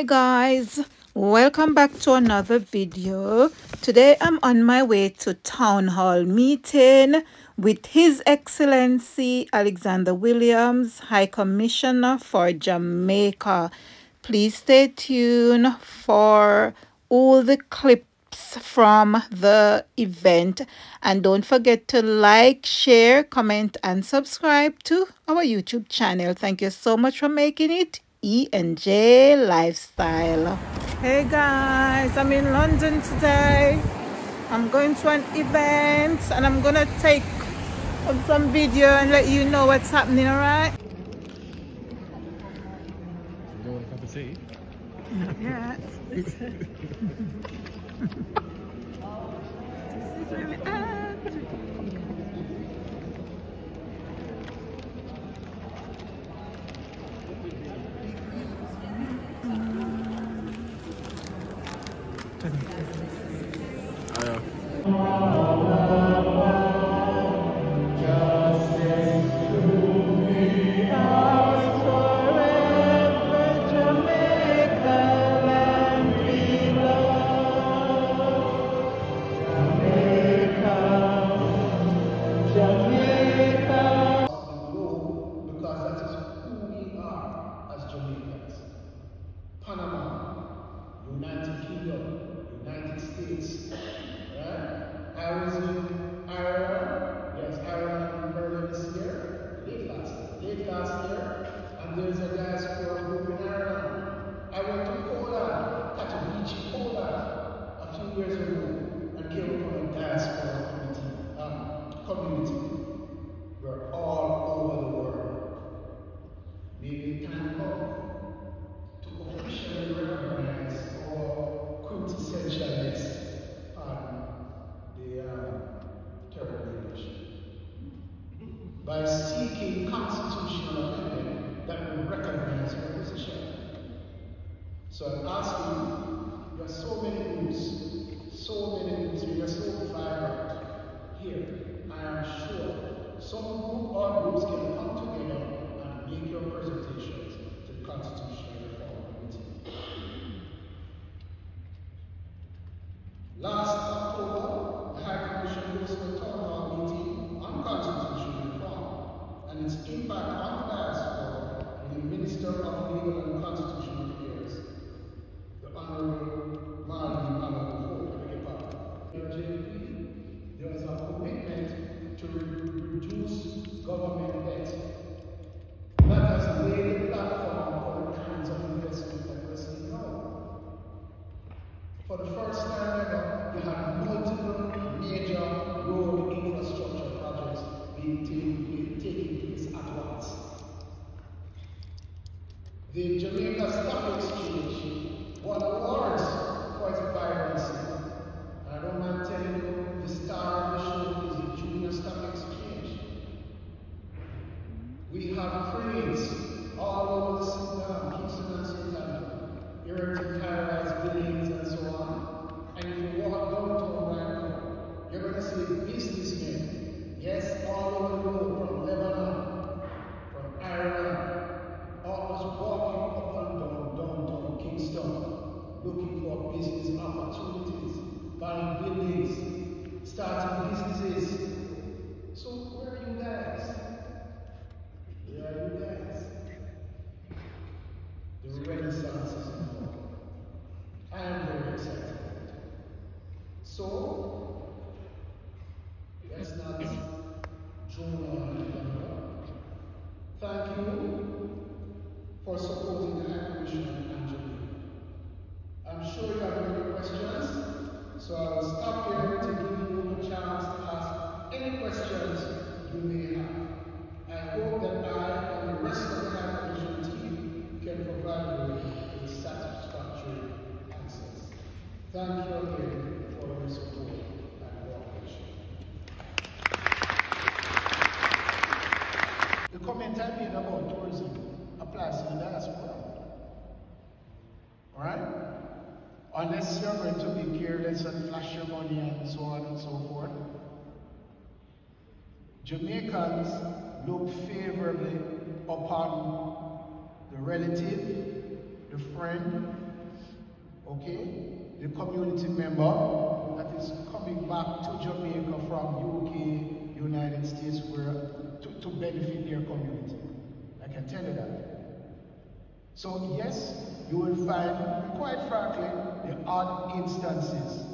hi guys. Welcome back to another video. Today i'm on my way to town hall meeting with his excellency alexander williams high commissioner for jamaica. Please stay tuned for all the clips from the event. And don't forget to like share comment and subscribe to our youtube channel. Thank you so much for making it e and j lifestyle. Hey guys i'm in london today. I'm going to an event and i'm gonna take some video and let you know what's happening all right you want a cup of tea? Not yet 아야. By seeking constitutional amendment that will recognize your position. So I'm asking, there are so many groups, so many groups, we are so vibrant here. I am sure some group or groups can come together and make your presentations to the Constitutional Reform Committee. Last October, the High Commission hosted its impact on diaspora the Minister of Legal and Constitutional Jamaicans look favorably upon the relative, the friend, okay? The community member that is coming back to Jamaica from UK, United States, where to, to benefit their community. I can tell you that. So yes, you will find, quite frankly, the odd instances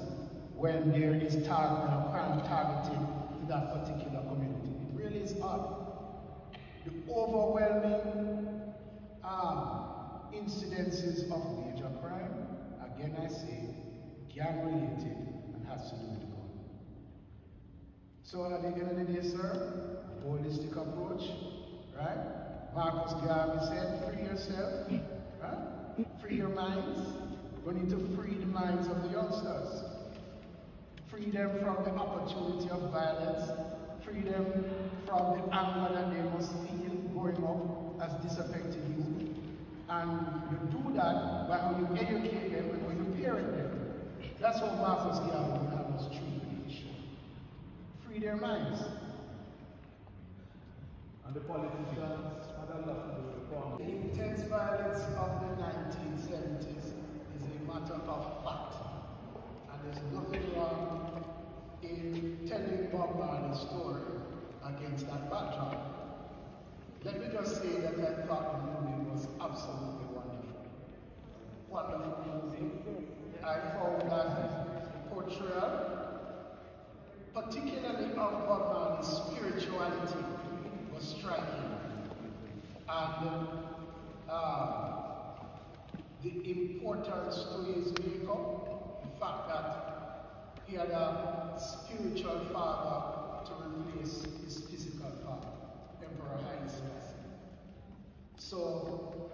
when there is tar targeting to that particular community. It really. The overwhelming um, incidences of major crime, again I say, gang related and has to do with gun. So at the end of the day, sir, holistic approach, right? Marcus Garvey said, free yourself, right? Free your minds. We need to free the minds of the youngsters. Free them from the opportunity of violence. Free them from the anger that they must feel growing up as disaffected youth. And you do that by when you educate them and when you parent them. That's what Marcus Garvey us treat the issue. Free their minds. And the politicians had a lot to The intense violence of the 1970s is a matter of fact. And there's nothing wrong in telling Bob story against that backdrop. Let me just say that I thought the movie was absolutely wonderful. Wonderful movie. I found that portrayal, particularly of Bob spirituality, was striking. And uh, the importance to his makeup, the fact that he had a spiritual father to replace his physical father, Emperor Haile Selassie. So,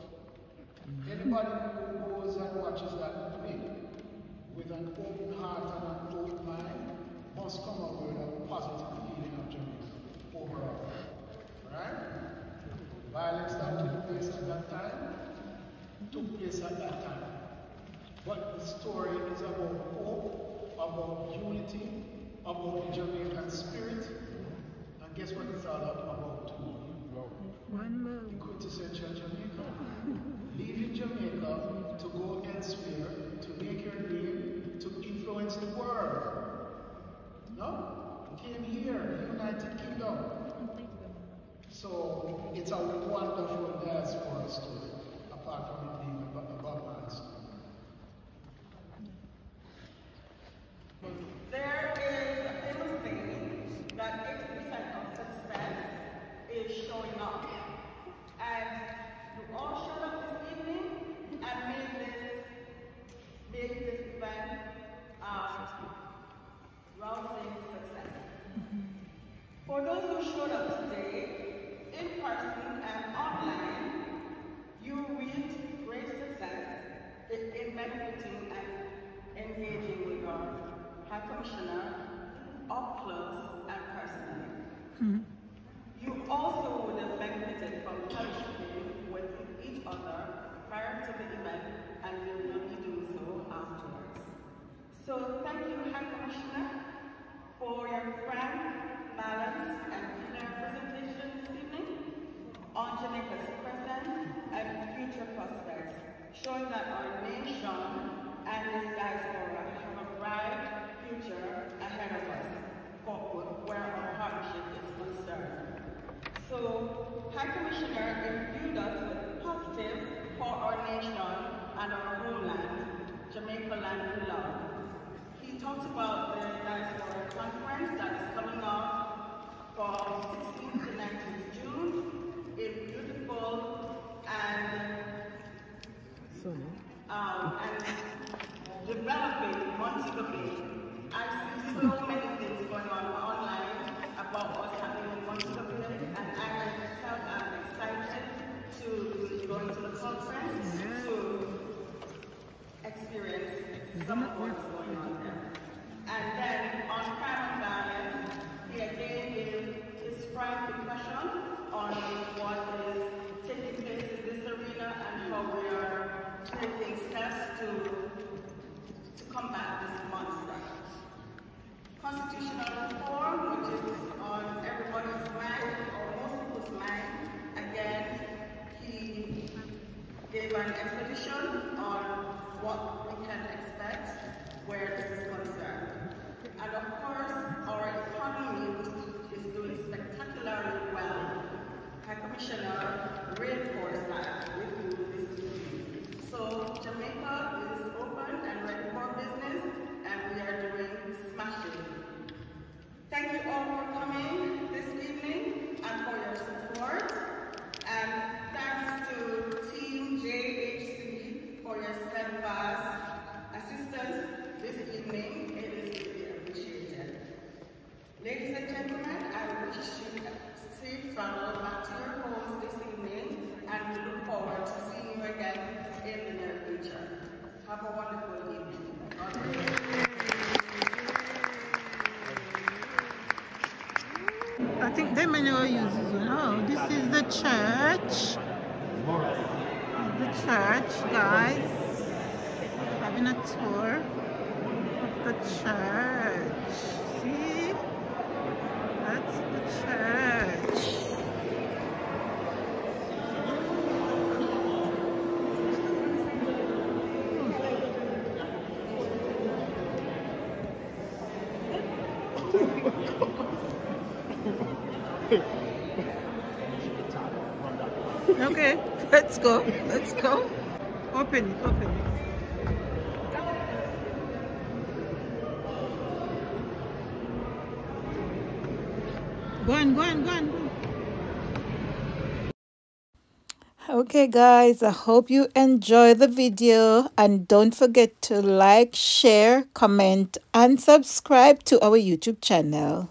anybody who goes and watches that movie with an open heart and an open mind must come up with a positive feeling of Jamaica overall. Right? Violence that took place at that time took place at that time. But the story is about hope, about unity, about the Jamaican spirit. And guess what it's all about too? The quintessential Jamaica. Leaving Jamaica to go elsewhere, to make your name, to influence the world. No? Came here, United Kingdom. So it's a wonderful diaspora story, apart from it being a Bob Marley story. There is a famous saying that 80% of success is showing up. And you all showed up this evening and made this, made this event um, rousing success. For those who showed up today, in person and online, you reaped great success in in benefiting and engaging with our High Commissioner up close and personally. You also would have benefited from fellowshipping with each other prior to the event and you will be doing so afterwards. So thank you, High Commissioner, for your frank, balanced, and clear presentation this evening on Jamaica's present and future prospects, showing that our nation and this diaspora have a bright future ahead of us for where our partnership is concerned. So, High Commissioner imbued us with positives for our nation and our homeland, Jamaica land we love. He talked about the diaspora conference that is coming up from 16th to 19th June in beautiful and um, and developing Montego Bay. I see so many things going on online about what's happening in Montego Bay, and I myself am excited to go into the conference to some of what's going. And then on crime and violence, he again gave his frank impression on what is taking place in this arena and how we are taking steps to, to combat this monster. Constitutional reform, which is on everybody's mind, or most people's mind, again, he gave an explanation on what we can where this is concerned. And of course, our economy is doing spectacularly well. High Commissioner reinforced that with you this evening. So Jamaica is open and ready for business, and we are doing smashing. Thank you all for coming this evening and for your support. And thanks to Team JHC for your steadfast assistance this Ladies and gentlemen, I wish you safe travel back to your homes this evening and we look forward to seeing you again in the near future. Have a wonderful evening. I think they may know uses it. Oh, this is the church. The church, guys. Having a tour the church. See? That's the church. Okay, let's go. Let's go. Open it, open it. Go on, go on, go on. go. Okay guys, I hope you enjoy the video and don't forget to like, share, comment and subscribe to our YouTube channel.